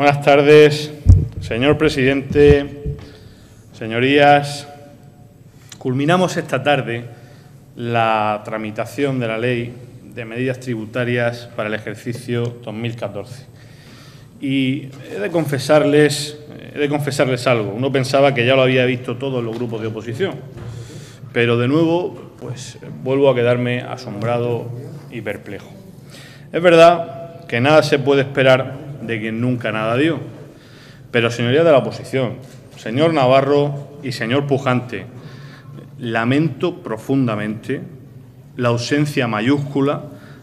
Buenas tardes, señor presidente, señorías. Culminamos esta tarde la tramitación de la ley de medidas tributarias para el ejercicio 2014. Y he de confesarles, he de confesarles algo. Uno pensaba que ya lo había visto todos los grupos de oposición, pero de nuevo, pues vuelvo a quedarme asombrado y perplejo. Es verdad que nada se puede esperar de quien nunca nada dio, pero señoría de la oposición, señor Navarro y señor Pujante, lamento profundamente la ausencia mayúscula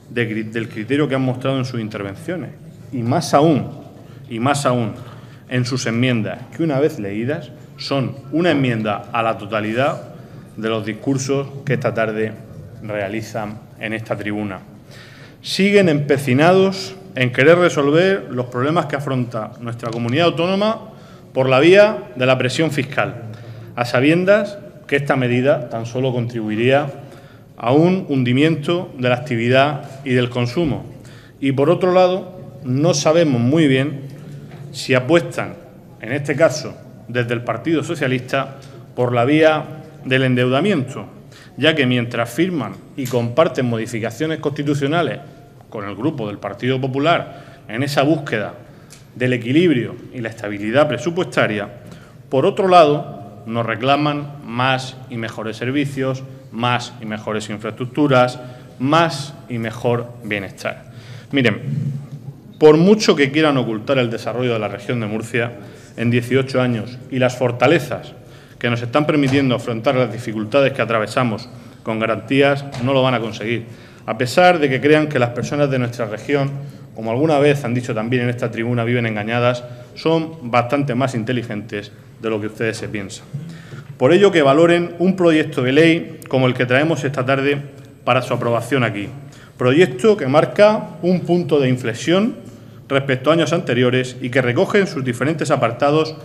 del criterio que han mostrado en sus intervenciones. Y más aún, y más aún, en sus enmiendas, que una vez leídas son una enmienda a la totalidad de los discursos que esta tarde realizan en esta tribuna. Siguen empecinados en querer resolver los problemas que afronta nuestra comunidad autónoma por la vía de la presión fiscal, a sabiendas que esta medida tan solo contribuiría a un hundimiento de la actividad y del consumo. Y por otro lado, no sabemos muy bien si apuestan, en este caso desde el Partido Socialista, por la vía del endeudamiento, ya que mientras firman y comparten modificaciones constitucionales con el grupo del Partido Popular en esa búsqueda del equilibrio y la estabilidad presupuestaria, por otro lado, nos reclaman más y mejores servicios, más y mejores infraestructuras, más y mejor bienestar. Miren, por mucho que quieran ocultar el desarrollo de la región de Murcia en 18 años y las fortalezas que nos están permitiendo afrontar las dificultades que atravesamos con garantías, no lo van a conseguir. A pesar de que crean que las personas de nuestra región, como alguna vez han dicho también en esta tribuna, viven engañadas, son bastante más inteligentes de lo que ustedes se piensan. Por ello que valoren un proyecto de ley como el que traemos esta tarde para su aprobación aquí. Proyecto que marca un punto de inflexión respecto a años anteriores y que recoge en sus diferentes apartados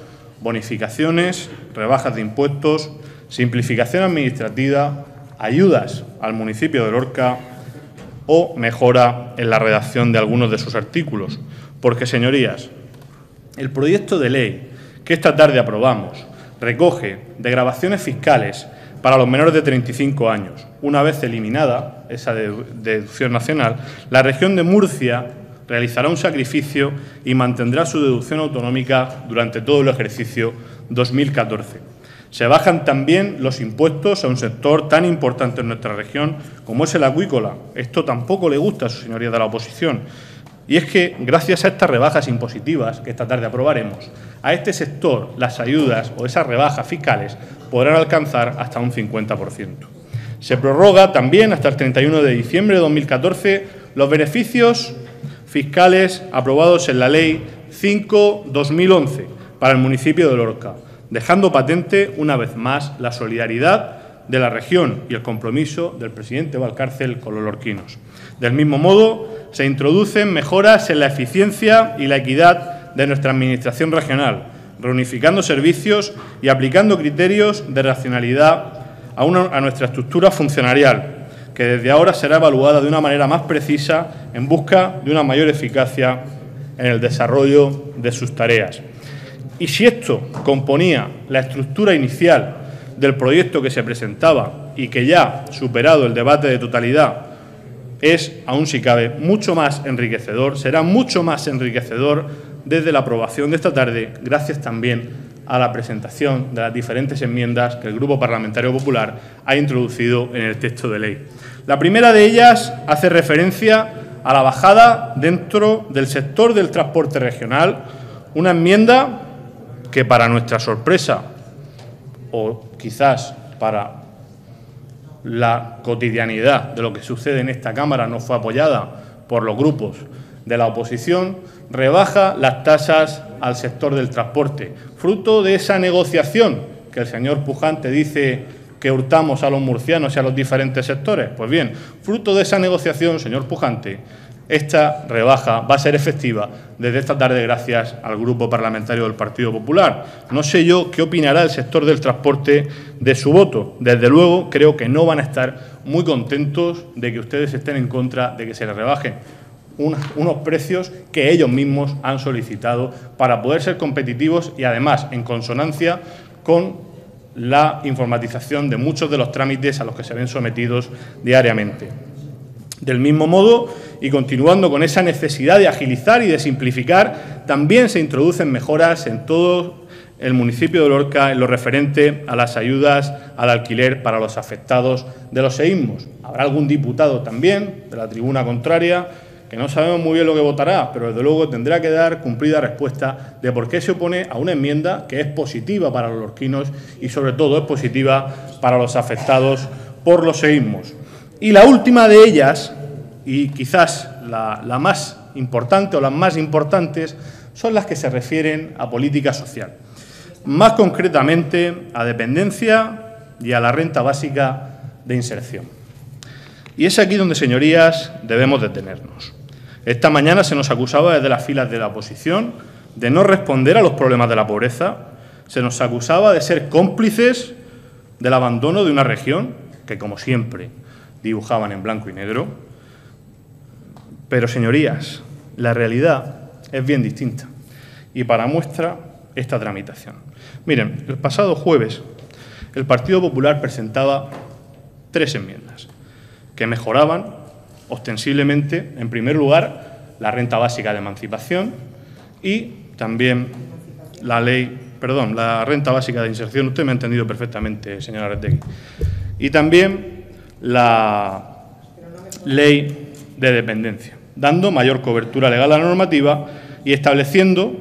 bonificaciones, rebajas de impuestos, simplificación administrativa, ayudas al municipio de Lorca o mejora en la redacción de algunos de sus artículos. Porque, señorías, el proyecto de ley que esta tarde aprobamos recoge degravaciones fiscales para los menores de 35 años. Una vez eliminada esa deducción nacional, la región de Murcia realizará un sacrificio y mantendrá su deducción autonómica durante todo el ejercicio 2014. Se bajan también los impuestos a un sector tan importante en nuestra región como es el acuícola. Esto tampoco le gusta a su señoría de la oposición. Y es que, gracias a estas rebajas impositivas que esta tarde aprobaremos, a este sector las ayudas o esas rebajas fiscales podrán alcanzar hasta un 50%. Se prorroga también hasta el 31 de diciembre de 2014 los beneficios fiscales aprobados en la Ley 5-2011 para el municipio de Lorca, dejando patente una vez más la solidaridad de la región y el compromiso del presidente Valcárcel con los lorquinos. Del mismo modo, se introducen mejoras en la eficiencia y la equidad de nuestra Administración regional, reunificando servicios y aplicando criterios de racionalidad a, a nuestra estructura funcionarial, que desde ahora será evaluada de una manera más precisa en busca de una mayor eficacia en el desarrollo de sus tareas. Y si esto componía la estructura inicial del proyecto que se presentaba y que ya, superado el debate de totalidad, es, aún si cabe, mucho más enriquecedor, será mucho más enriquecedor desde la aprobación de esta tarde, gracias también a la presentación de las diferentes enmiendas que el Grupo Parlamentario Popular ha introducido en el texto de ley. La primera de ellas hace referencia a la bajada dentro del sector del transporte regional, una enmienda que para nuestra sorpresa o quizás para la cotidianidad de lo que sucede en esta Cámara no fue apoyada por los grupos de la oposición, rebaja las tasas al sector del transporte, fruto de esa negociación que el señor Pujante dice que hurtamos a los murcianos y a los diferentes sectores. Pues bien, fruto de esa negociación, señor Pujante, esta rebaja va a ser efectiva desde esta tarde gracias al Grupo Parlamentario del Partido Popular. No sé yo qué opinará el sector del transporte de su voto. Desde luego, creo que no van a estar muy contentos de que ustedes estén en contra de que se les rebaje unos precios que ellos mismos han solicitado para poder ser competitivos y además en consonancia con la informatización de muchos de los trámites a los que se ven sometidos diariamente. Del mismo modo, y continuando con esa necesidad de agilizar y de simplificar, también se introducen mejoras en todo el municipio de Lorca en lo referente a las ayudas al alquiler para los afectados de los seísmos. Habrá algún diputado también de la tribuna contraria que no sabemos muy bien lo que votará, pero desde luego tendrá que dar cumplida respuesta de por qué se opone a una enmienda que es positiva para los lorquinos y sobre todo es positiva para los afectados por los seísmos. Y la última de ellas, y quizás la, más importante o las más importantes, son las que se refieren a política social. Más concretamente a dependencia y a la renta básica de inserción. Y es aquí donde, señorías, debemos detenernos. Esta mañana se nos acusaba desde las filas de la oposición de no responder a los problemas de la pobreza, se nos acusaba de ser cómplices del abandono de una región que, como siempre, dibujaban en blanco y negro. Pero, señorías, la realidad es bien distinta. Y para muestra, esta tramitación. Miren, el pasado jueves el Partido Popular presentaba tres enmiendas que mejoraban ostensiblemente, en primer lugar, la renta básica de emancipación y también la ley, perdón, la renta básica de inserción. Usted me ha entendido perfectamente, señora Retegui. Y también la ley de dependencia, dando mayor cobertura legal a la normativa y estableciendo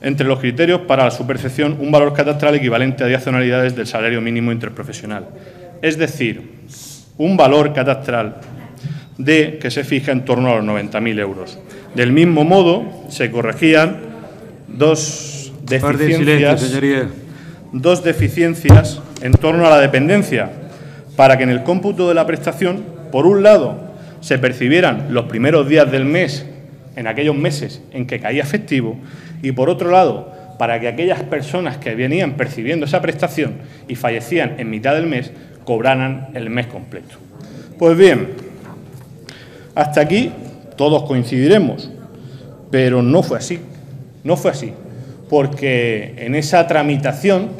entre los criterios para su percepción un valor catastral equivalente a 10 anualidades del salario mínimo interprofesional. Es decir, un valor catastral de que se fija en torno a los 90.000 euros. Del mismo modo, se corregían dos deficiencias, dos deficiencias en torno a la dependencia, para que en el cómputo de la prestación, por un lado, se percibieran los primeros días del mes, en aquellos meses en que caía efectivo, y por otro lado, para que aquellas personas que venían percibiendo esa prestación y fallecían en mitad del mes, cobraran el mes completo. Pues bien, hasta aquí todos coincidiremos, pero no fue así, no fue así, porque en esa tramitación,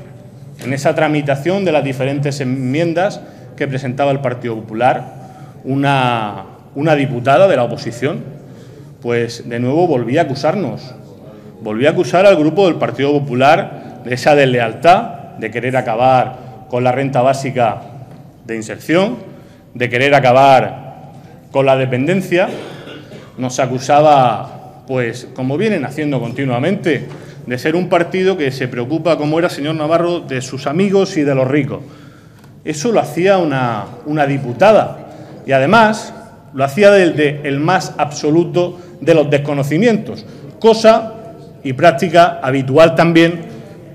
en esa tramitación de las diferentes enmiendas, que presentaba el Partido Popular, una, una diputada de la oposición, pues de nuevo volvía a acusarnos, volvía a acusar al grupo del Partido Popular de esa deslealtad, de querer acabar con la renta básica de inserción, de querer acabar con la dependencia. Nos acusaba, pues, como vienen haciendo continuamente, de ser un partido que se preocupa, como era señor Navarro, de sus amigos y de los ricos. Eso lo hacía una, diputada y además lo hacía desde el más absoluto de los desconocimientos, cosa y práctica habitual también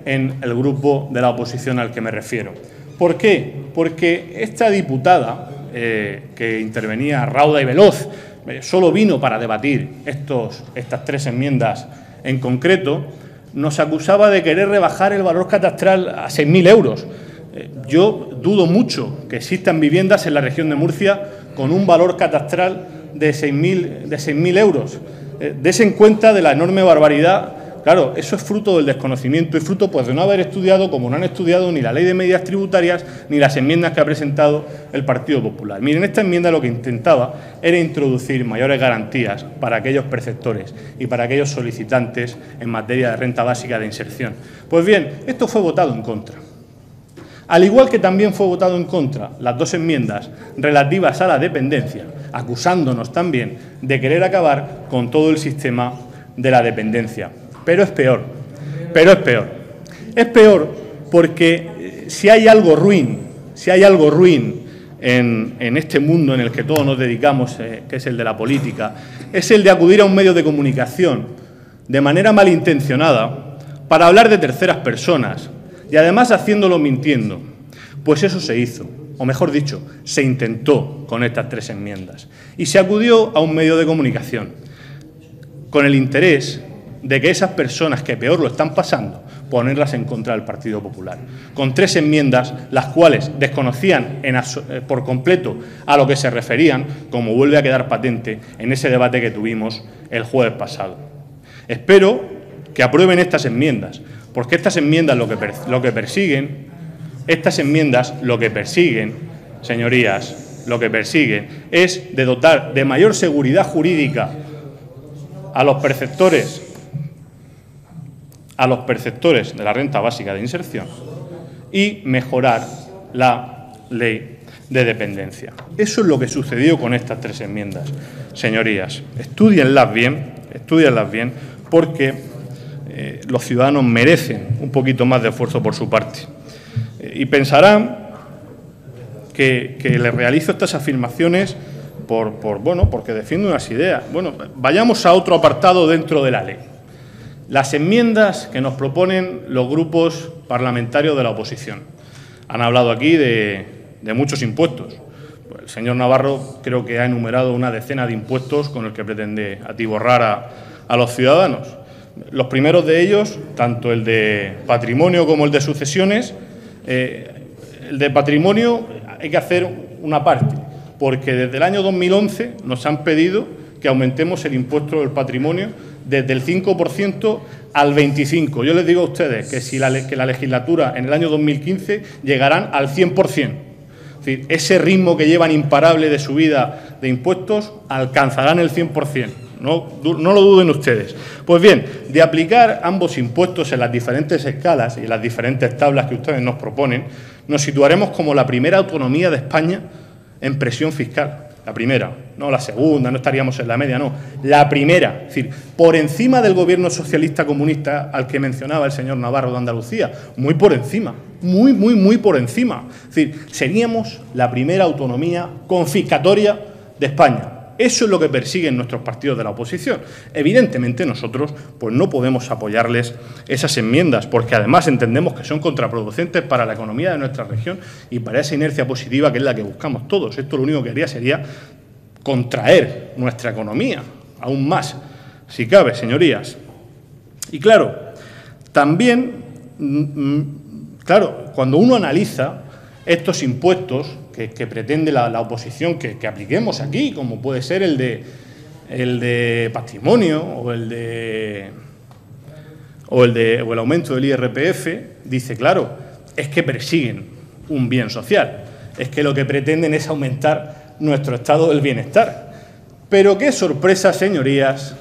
en el grupo de la oposición al que me refiero. ¿Por qué? Porque esta diputada, eh, que intervenía rauda y veloz, eh, solo vino para debatir estos, estas tres enmiendas en concreto, nos acusaba de querer rebajar el valor catastral a 6.000 euros. Eh, yo dudo mucho que existan viviendas en la región de Murcia con un valor catastral de 6.000 de euros. Eh, dese en cuenta de la enorme barbaridad. Claro, eso es fruto del desconocimiento y fruto pues, de no haber estudiado, como no han estudiado ni la ley de medidas tributarias ni las enmiendas que ha presentado el Partido Popular. Miren, esta enmienda lo que intentaba era introducir mayores garantías para aquellos preceptores y para aquellos solicitantes en materia de renta básica de inserción. Pues bien, esto fue votado en contra. Al igual que también fue votado en contra las dos enmiendas relativas a la dependencia, acusándonos también de querer acabar con todo el sistema de la dependencia. Pero es peor, pero es peor. Es peor porque eh, si hay algo ruin, si hay algo ruin en, este mundo en el que todos nos dedicamos, eh, que es el de la política, es el de acudir a un medio de comunicación de manera malintencionada para hablar de terceras personas, y además haciéndolo mintiendo. Pues eso se hizo, o mejor dicho, se intentó con estas tres enmiendas. Y se acudió a un medio de comunicación con el interés de que esas personas que peor lo están pasando, ponerlas en contra del Partido Popular. Con tres enmiendas, las cuales desconocían eh, por completo a lo que se referían, como vuelve a quedar patente en ese debate que tuvimos el jueves pasado. Espero que aprueben estas enmiendas, porque estas enmiendas lo que, lo que persiguen, estas enmiendas lo que persiguen, señorías, lo que persiguen es de dotar de mayor seguridad jurídica a los perceptores a los perceptores de la renta básica de inserción y mejorar la ley de dependencia. Eso es lo que sucedió con estas tres enmiendas. Señorías, estudienlas bien, estudienlas bien, porque eh, los ciudadanos merecen un poquito más de esfuerzo por su parte. Eh, y pensarán que, que les realizo estas afirmaciones por, por, bueno, porque defiendo unas ideas. Bueno, vayamos a otro apartado dentro de la ley. Las enmiendas que nos proponen los grupos parlamentarios de la oposición. Han hablado aquí de, muchos impuestos. Pues el señor Navarro creo que ha enumerado una decena de impuestos con el que pretende atiborrar a, los ciudadanos. Los primeros de ellos, tanto el de patrimonio como el de sucesiones, eh, el de patrimonio hay que hacer una parte, porque desde el año 2011 nos han pedido que aumentemos el impuesto del patrimonio desde el 5% al 25%. Yo les digo a ustedes que si la, que la legislatura en el año 2015 llegarán al 100%. Es decir, ese ritmo que llevan imparable de subida de impuestos alcanzarán el 100%. No, lo duden ustedes. Pues bien, de aplicar ambos impuestos en las diferentes escalas y en las diferentes tablas que ustedes nos proponen, nos situaremos como la primera autonomía de España en presión fiscal la primera, no la segunda, no estaríamos en la media, no, la primera, es decir, por encima del gobierno socialista comunista al que mencionaba el señor Navarro de Andalucía, muy por encima, muy, muy, muy por encima. Es decir, seríamos la primera autonomía confiscatoria de España. Eso es lo que persiguen nuestros partidos de la oposición. Evidentemente nosotros pues no podemos apoyarles esas enmiendas porque además entendemos que son contraproducentes para la economía de nuestra región y para esa inercia positiva que es la que buscamos todos. Esto lo único que haría sería contraer nuestra economía aún más, si cabe, señorías. Y claro, también, mm, mm, claro, cuando uno analiza estos impuestos que, pretende la, oposición que, apliquemos aquí, como puede ser el de, el de patrimonio o el de, o el de o el aumento del IRPF, dice, claro, es que persiguen un bien social, es que lo que pretenden es aumentar nuestro estado del bienestar. Pero qué sorpresa, señorías,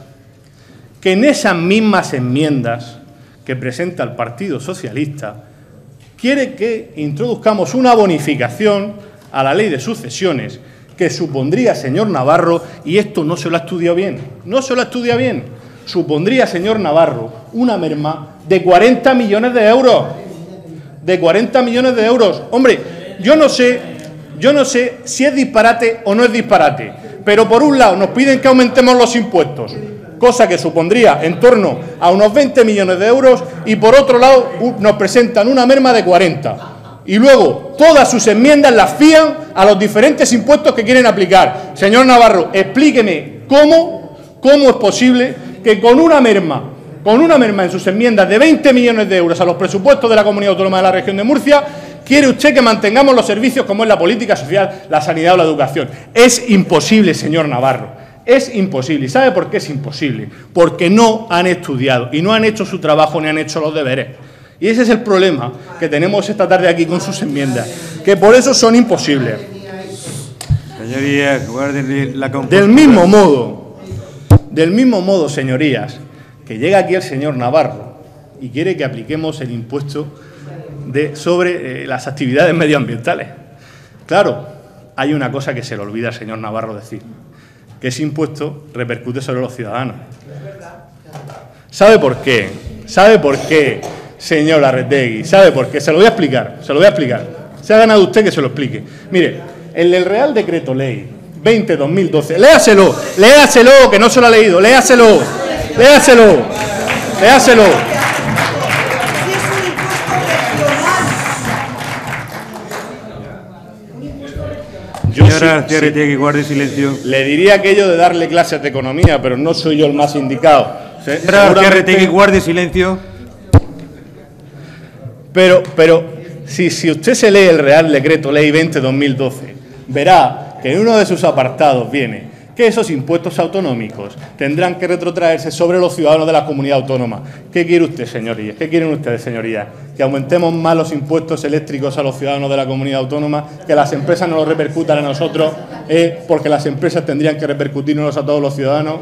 que en esas mismas enmiendas que presenta el Partido Socialista, quiere que introduzcamos una bonificación a la ley de sucesiones que supondría, señor Navarro, y esto no se lo ha estudiado bien, no se lo ha estudiado bien, supondría, señor Navarro, una merma de 40 millones de euros. De 40 millones de euros. Hombre, yo no sé, yo no sé si es disparate o no es disparate, pero por un lado nos piden que aumentemos los impuestos, cosa que supondría en torno a unos 20 millones de euros, y por otro lado nos presentan una merma de 40. Y luego todas sus enmiendas las fían a los diferentes impuestos que quieren aplicar. Señor Navarro, explíqueme cómo, cómo es posible que con una merma, con una merma en sus enmiendas de 20 millones de euros a los presupuestos de la Comunidad Autónoma de la Región de Murcia, quiere usted que mantengamos los servicios como es la política social, la sanidad o la educación. Es imposible, señor Navarro. Es imposible. ¿Y sabe por qué es imposible? Porque no han estudiado y no han hecho su trabajo ni han hecho los deberes. Y ese es el problema que tenemos esta tarde aquí con sus enmiendas, que por eso son imposibles. Señorías, la Del mismo modo, del mismo modo, señorías, que llega aquí el señor Navarro y quiere que apliquemos el impuesto de, sobre eh, las actividades medioambientales. Claro, hay una cosa que se le olvida al señor Navarro decir que ese impuesto repercute sobre los ciudadanos. ¿Sabe por qué? ¿Sabe por qué, señor Arretegui? ¿Sabe por qué? Se lo voy a explicar, se lo voy a explicar. Se ha ganado usted que se lo explique. Mire, el del Real Decreto Ley 20-2012, léaselo, léaselo, que no se lo ha leído, léaselo, léaselo, léaselo. Yo Señora sí- que guarde silencio. Le diría aquello de darle clases de economía, pero no soy yo el más indicado. Se- Señora que guarde silencio. Pero, pero si, si usted se lee el Real Decreto Ley 20-2012, verá que en uno de sus apartados viene que esos impuestos autonómicos tendrán que retrotraerse sobre los ciudadanos de la comunidad autónoma. ¿Qué quiere usted, señorías? ¿Qué quieren ustedes, señorías? ¿Que aumentemos más los impuestos eléctricos a los ciudadanos de la comunidad autónoma? ¿Que las empresas no los repercutan a nosotros? eh, porque las empresas tendrían que repercutirnos a todos los ciudadanos.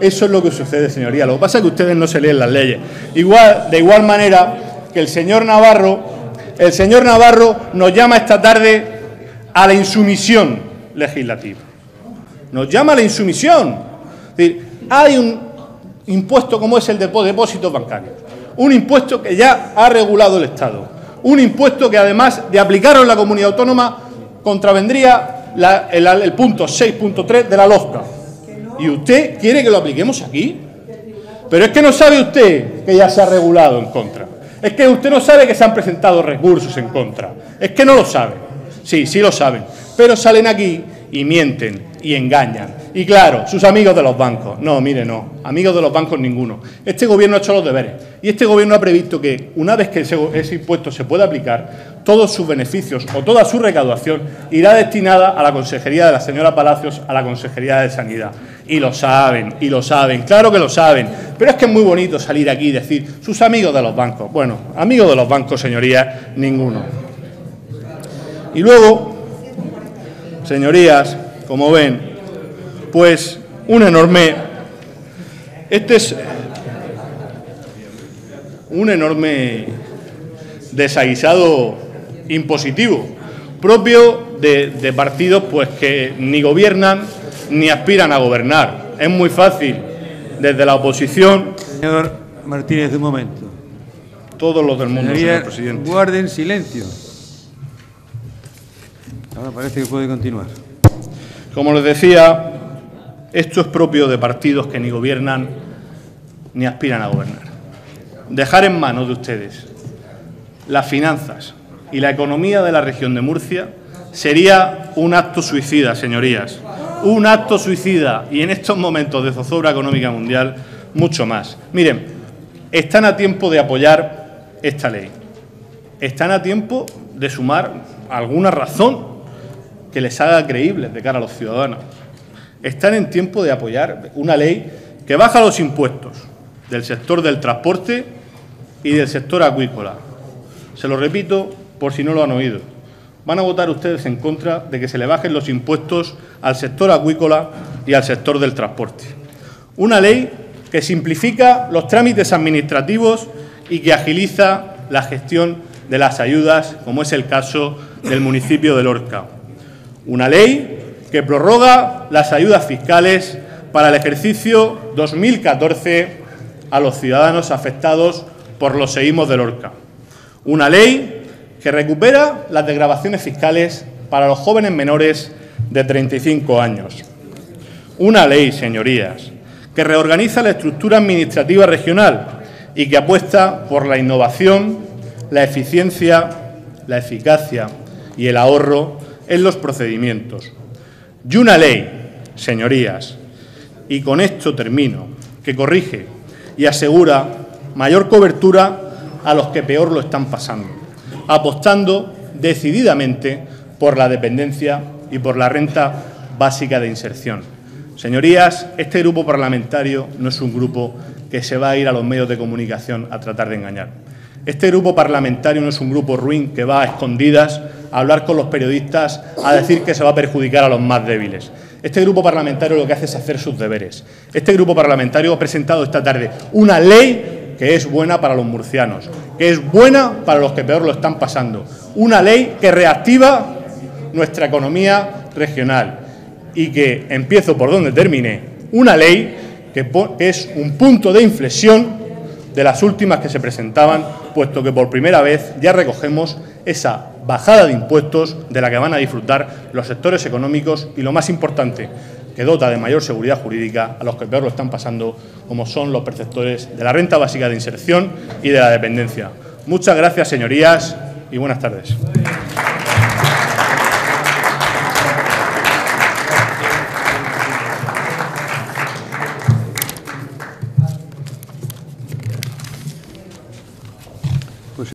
Eso es lo que sucede, señoría. Lo que pasa es que ustedes no se leen las leyes. Igual, de igual manera que el señor Navarro, el señor Navarro nos llama esta tarde a la insumisión legislativa. Nos llama la insumisión. Es decir, hay un impuesto como es el de depósitos bancarios, un impuesto que ya ha regulado el Estado, un impuesto que además de aplicarlo en la comunidad autónoma contravendría el, el punto 6.3 de la LOFCA. ¿Y usted quiere que lo apliquemos aquí? Pero es que no sabe usted que ya se ha regulado en contra. Es que usted no sabe que se han presentado recursos en contra. Es que no lo sabe. Sí, sí lo saben. Pero salen aquí y mienten y engañan. Y claro, sus amigos de los bancos. No, mire, no. Amigos de los bancos ninguno. Este gobierno ha hecho los deberes. Y este gobierno ha previsto que una vez que ese, ese impuesto se pueda aplicar, todos sus beneficios o toda su recaudación irá destinada a la consejería de la señora Palacios, a la consejería de Sanidad. Y lo saben, y lo saben, claro que lo saben. Pero es que es muy bonito salir aquí y decir, sus amigos de los bancos. Bueno, amigos de los bancos, señorías, ninguno. Y luego, señorías, como ven, pues un enorme. Este es un enorme desaguisado impositivo, propio de, de partidos pues que ni gobiernan ni aspiran a gobernar. Es muy fácil, desde la oposición, Señor Martínez, un momento. todos los del mundo, señor presidente. guarden silencio. Ahora parece que puede continuar. Como les decía, esto es propio de partidos que ni gobiernan ni aspiran a gobernar. Dejar en manos de ustedes las finanzas y la economía de la región de Murcia sería un acto suicida, señorías. Un acto suicida y en estos momentos de zozobra económica mundial, mucho más. Miren, están a tiempo de apoyar esta ley. Están a tiempo de sumar alguna razón que les haga creíbles de cara a los ciudadanos. Están en tiempo de apoyar una ley que baja los impuestos del sector del transporte y del sector acuícola. Se lo repito por si no lo han oído. Van a votar ustedes en contra de que se le bajen los impuestos al sector acuícola y al sector del transporte. Una ley que simplifica los trámites administrativos y que agiliza la gestión de las ayudas, como es el caso del municipio de Lorca. Una ley que prorroga las ayudas fiscales para el ejercicio 2014 a los ciudadanos afectados por los seísmos de Lorca. Una ley que recupera las desgravaciones fiscales para los jóvenes menores de 35 años. Una ley, señorías, que reorganiza la estructura administrativa regional y que apuesta por la innovación, la eficiencia, la eficacia y el ahorro en los procedimientos. Y una ley, señorías, y con esto termino, que corrige y asegura mayor cobertura a los que peor lo están pasando, apostando decididamente por la dependencia y por la renta básica de inserción. Señorías, este grupo parlamentario no es un grupo que se va a ir a los medios de comunicación a tratar de engañar. Este grupo parlamentario no es un grupo ruin que va a escondidas a hablar con los periodistas a decir que se va a perjudicar a los más débiles. Este grupo parlamentario lo que hace es hacer sus deberes. Este grupo parlamentario ha presentado esta tarde una ley que es buena para los murcianos, que es buena para los que peor lo están pasando. Una ley que reactiva nuestra economía regional y que, empiezo por donde terminé, una ley que, es un punto de inflexión de las últimas que se presentaban, puesto que por primera vez ya recogemos esa bajada de impuestos de la que van a disfrutar los sectores económicos y, lo más importante, que dota de mayor seguridad jurídica a los que peor lo están pasando, como son los perceptores de la renta básica de inserción y de la dependencia. Muchas gracias, señorías, y buenas tardes.